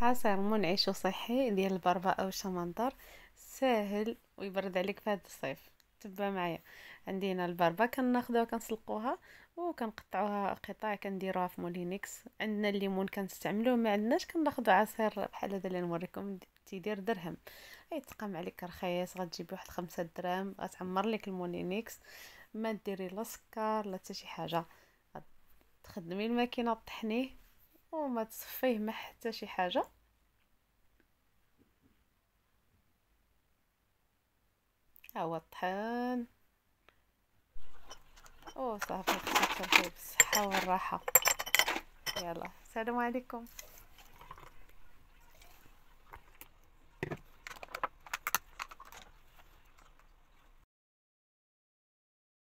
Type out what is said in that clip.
عصير منعش وصحي ديال البربة أو الشمندر ساهل ويبرد عليك في هذا الصيف. تبع معايا. عندنا البربة كناخذوها كنسلقوها وكنقطعوها قطع كنديروها في مولينيكس. عندنا الليمون كنستعملوه ما عندناش كناخذ عصير بحال هذا اللي نوريكم. تيدير درهم. يتقام عليك رخيص غتجيبي واحد خمسة دراهم غتعمر لك المولينيكس. ما ديري لا سكر لا حتى شي حاجة. تخدمي الماكينة طحنيه. وما تصفيه ما حتى شي حاجة. ها هو الطحين. وصافي خصك تمشي بالصحة والراحة. يلا السلام عليكم.